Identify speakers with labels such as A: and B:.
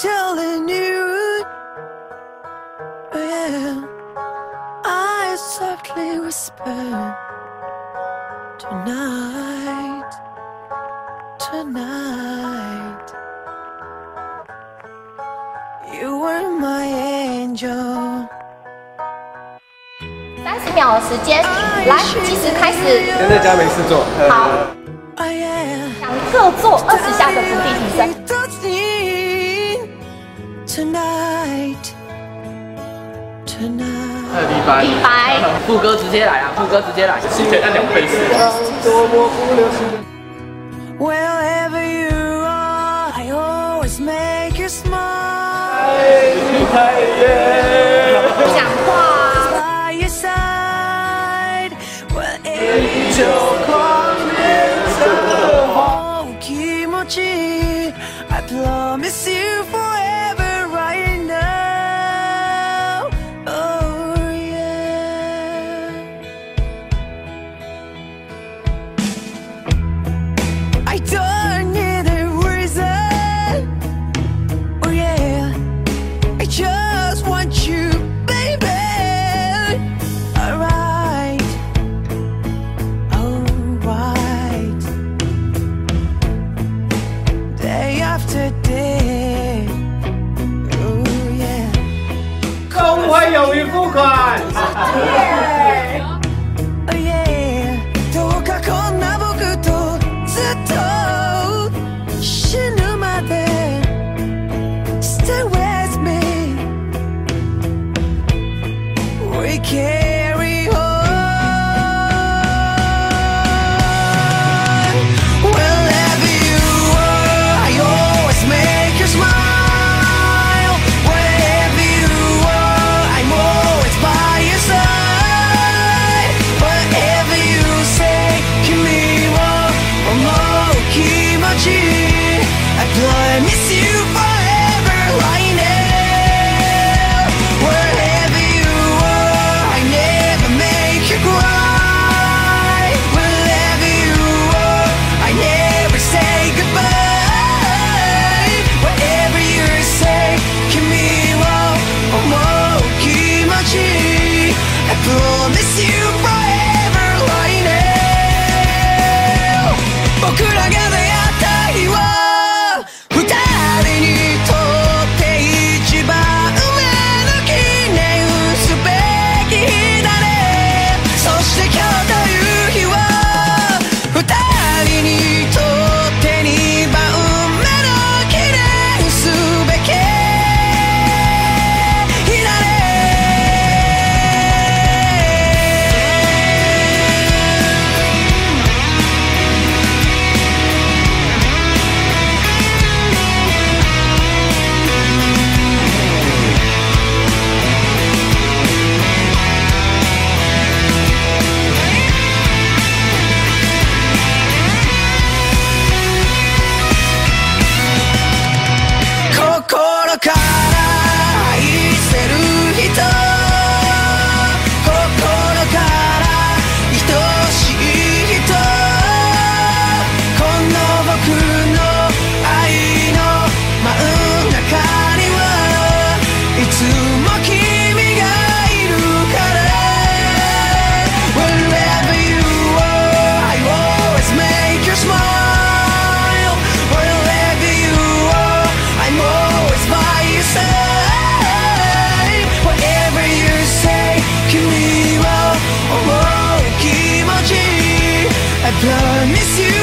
A: telling you oh. I softly whisper tonight tonight you were my angel
B: 秒时间，来计时开始。
C: 现在家没事做。
B: 好，想各做二十下的伏地挺身。
A: tonight, tonight
C: 李白，
B: 李白，
D: 副歌直接来啊，副歌直接来，
C: 心可以按两倍速。多么不流行。
A: Wherever you are, I always make you smile.
C: 太耶！
B: 讲话。
A: By your side, wherever you are. yesterday，Oh yeah，扣我还犹豫不宽。Yeah. promise you.